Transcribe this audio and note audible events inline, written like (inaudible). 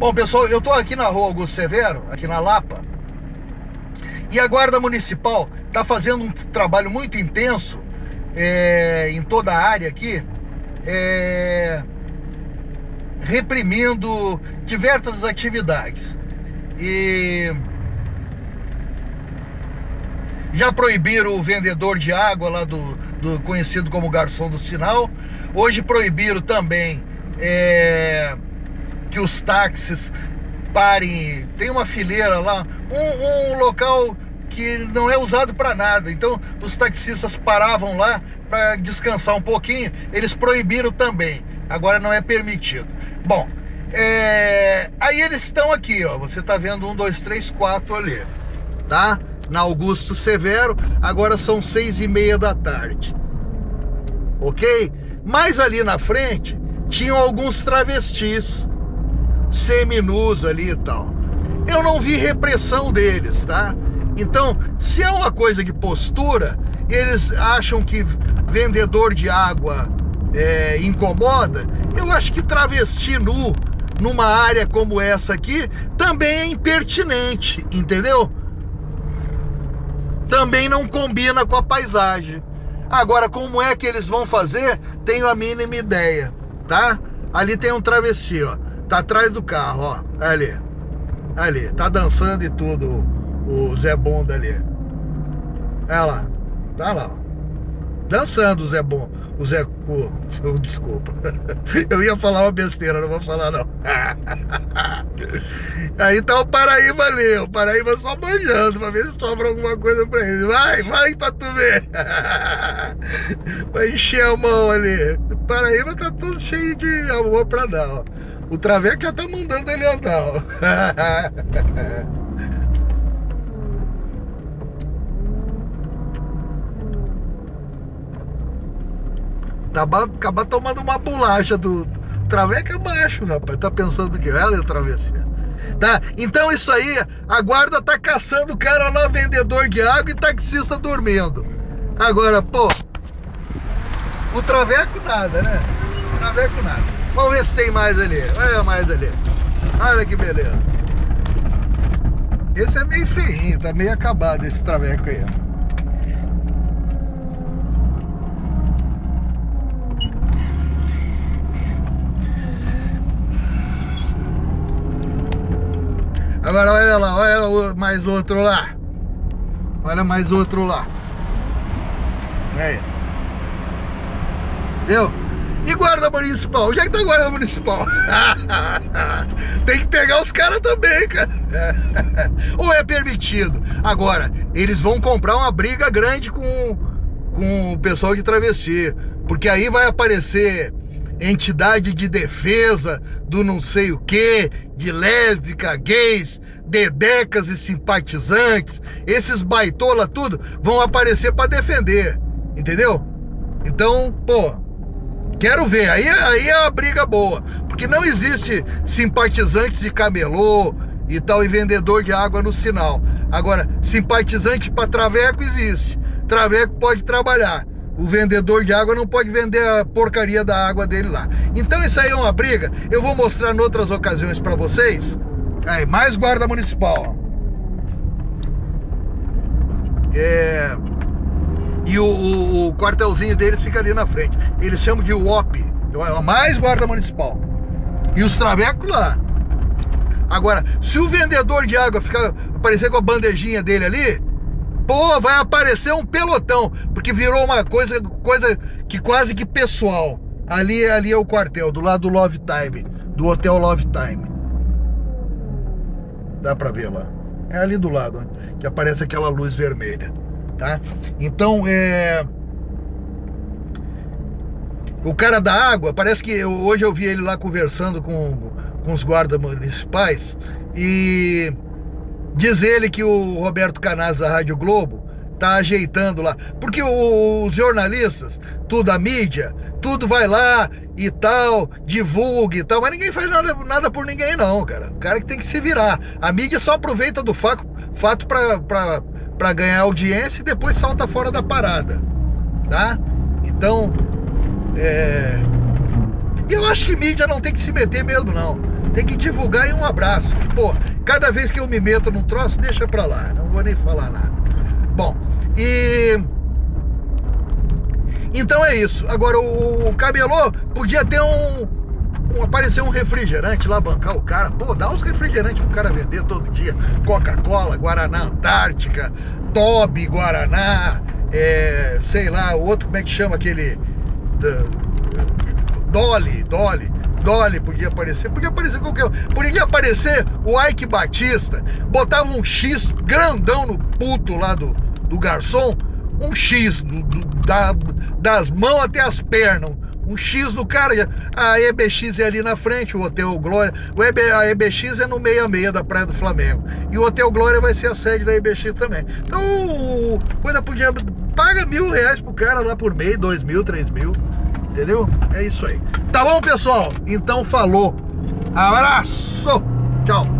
Bom, pessoal, eu estou aqui na rua Augusto Severo, aqui na Lapa, e a Guarda Municipal está fazendo um trabalho muito intenso é, em toda a área aqui, é, reprimindo diversas atividades. E já proibiram o vendedor de água lá do, do conhecido como garçom do sinal. Hoje proibiram também é, que os táxis parem. Tem uma fileira lá, um, um local que não é usado para nada. Então os taxistas paravam lá para descansar um pouquinho. Eles proibiram também. Agora não é permitido. Bom, é... aí eles estão aqui, ó. Você tá vendo um, dois, três, quatro ali, tá? Na Augusto Severo. Agora são seis e meia da tarde, ok? Mas ali na frente tinham alguns travestis seminus ali e tal. Eu não vi repressão deles, tá? Então, se é uma coisa de postura, eles acham que vendedor de água é, incomoda, eu acho que travesti nu numa área como essa aqui também é impertinente, entendeu? Também não combina com a paisagem. Agora, como é que eles vão fazer? Tenho a mínima ideia, tá? Ali tem um travesti, ó. Tá atrás do carro, ó. Ali. Ali. Tá dançando e tudo o Zé Bonda ali. Olha lá. Tá lá, ó. Dançando o Zé Bom. O Zé. Oh, (laughs) desculpa. (laughs) Eu ia falar uma besteira, não vou falar não. (laughs) Aí tá o Paraíba ali, o Paraíba só manjando pra ver se sobra alguma coisa pra ele. Vai, vai pra tu ver. Vai encher a mão ali. O Paraíba tá todo cheio de amor pra dar, ó. O Traveco já tá mandando ele andar. Acabar, (laughs) acabar tomando uma bolacha do, Traveco é macho, rapaz. Tá pensando que ela é travessia. Tá? Então isso aí, a guarda tá caçando o cara lá, vendedor de água e taxista dormindo. Agora, pô, o Traveco nada, né? O Traveco nada. Vamos ver se tem mais ali. Olha mais ali. Olha que beleza. Esse é meio feinho, tá meio acabado esse Traveco aí. Agora olha lá, olha mais outro lá. Olha mais outro lá. Aí. Viu? E guarda municipal? Onde é que tá a guarda municipal? (laughs) Tem que pegar os caras também, cara. (laughs) Ou é permitido? Agora, eles vão comprar uma briga grande com, com o pessoal de travesti. Porque aí vai aparecer entidade de defesa do não sei o que, de lésbica, gays, dedecas e simpatizantes, esses baitola tudo, vão aparecer para defender, entendeu? Então, pô, quero ver, aí, aí é uma briga boa, porque não existe simpatizantes de camelô e tal, e vendedor de água no sinal. Agora, simpatizante para traveco existe, traveco pode trabalhar, o vendedor de água não pode vender a porcaria da água dele lá. Então isso aí é uma briga. Eu vou mostrar em outras ocasiões para vocês. Aí, mais guarda municipal. É... E o, o, o, quartelzinho deles fica ali na frente. Eles chamam de UOP. É mais guarda municipal. E os travecos lá. Agora, se o vendedor de água ficar aparecer com a bandejinha dele ali, pô, vai aparecer um pelotão, porque virou uma coisa, coisa que quase que pessoal. Ali, ali é o quartel, do lado do Love Time, do Hotel Love Time. Dá pra ver lá. É ali do lado, né? que aparece aquela luz vermelha, tá? Então, é... O cara da água, parece que eu, hoje eu vi ele lá conversando com, com os guardas municipais e Diz ele que o Roberto Canaz da Rádio Globo tá ajeitando lá. Porque os jornalistas, tudo a mídia, tudo vai lá e tal, divulga e tal, mas ninguém faz nada, nada por ninguém não, cara. O cara que tem que se virar. A mídia só aproveita do fato para ganhar audiência e depois salta fora da parada, tá? Então, é... Eu acho que mídia não tem que se meter mesmo, não. Tem que divulgar e um abraço. Pô, cada vez que eu me meto num troço, deixa pra lá. Não vou nem falar nada. Bom, e. Então é isso. Agora, o, o cabelô podia ter um, Aparecer um refrigerante lá, bancar o cara. Pô, dá uns refrigerantes pro cara vender todo dia. Coca-Cola, Guaraná Antártica, Toby Guaraná, é, sei lá, o outro, como é que chama aquele. Dolly, Dolly. Dolly podia aparecer, podia aparecer qualquer um. Podia aparecer o Ike Batista, botava um X grandão no puto lá do, do garçom, um X do, do, da, das mãos até as pernas, um X do cara, a EBX é ali na frente, o Hotel Glória, o EB, a EBX é no meia meia da Praia do Flamengo, e o Hotel Glória vai ser a sede da EBX também. Então, coisa podia, paga mil reais pro cara lá por mês, dois mil, três mil, Entendeu? É isso aí. Tá bom, pessoal? Então falou. Abraço. Tchau.